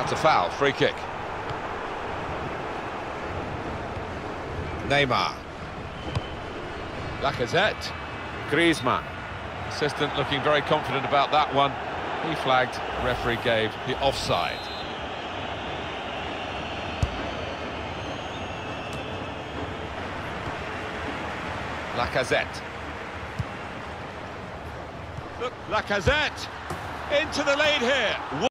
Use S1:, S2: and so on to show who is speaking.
S1: That's a foul, free kick. Neymar. Lacazette. Griezmann. Assistant looking very confident about that one. He flagged, referee gave the offside. Lacazette. Look, Lacazette into the lead here.